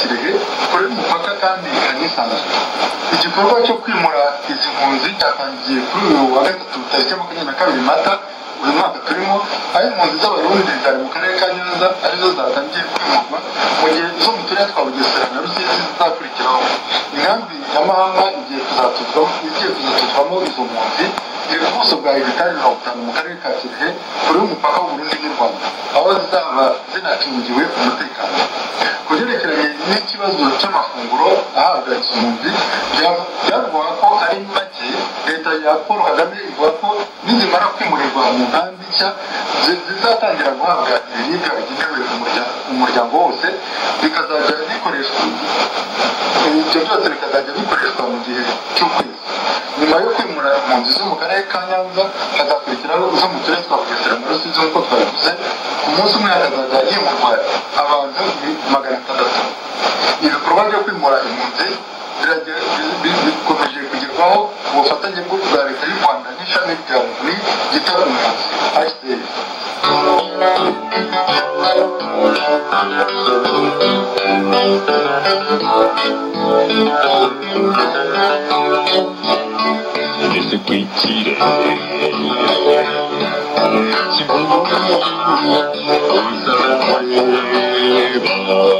kirehe kure y'umupaka kandi ikanisanzwe igikorwa cyo kwimura izi mpunzi cyatangiye kuri uyu wa gatatu tariki makumyabiri na kabiri mata uyu mwaka turimo aho impunzi z'abarundi zari mu karere ka nyanza ari zo zatangiye kwimurwa mu gihe izo mu turere twa bugesera na rusizi zizakurikiraho inkambi ya mahama igiye kuzatuzwamo izo mpunzi iri ku buso bwa hegitari mirongo itanu mu karere ka kirehe kure y'umupaka w'uburundi n'u rwanda aho zizaba zinacungiwe umutekano n'ikibazo cy'amafunguro ahabwa izo mpunzi byavugwaga ko ari make leta ya paul kagame ivuga ko nizimara kwimurirwa mu nkambi nshya zizatangira guhabwa ibiribwa bigenewe umuryango wose bikazajya bikoreshwa ibyo byose bikazajya bikoreshwa mu gihe cy'ukwezi nyuma yo kwimura impunzi zo mu karere ka nyanza hagakurikiraho izo mu turere twa bugesera na rusizi nk'uko twabivuze ku munsi umwe hakazajya himurwa abantu magana atandatu. probabil aku mora munde biraje bikomeje kugerwaho ubufatanye bw'u Rwanda buri Rwanda n'ishami rya buri gitaramo hashtag Esse cuitire Se vou morrer, vou saber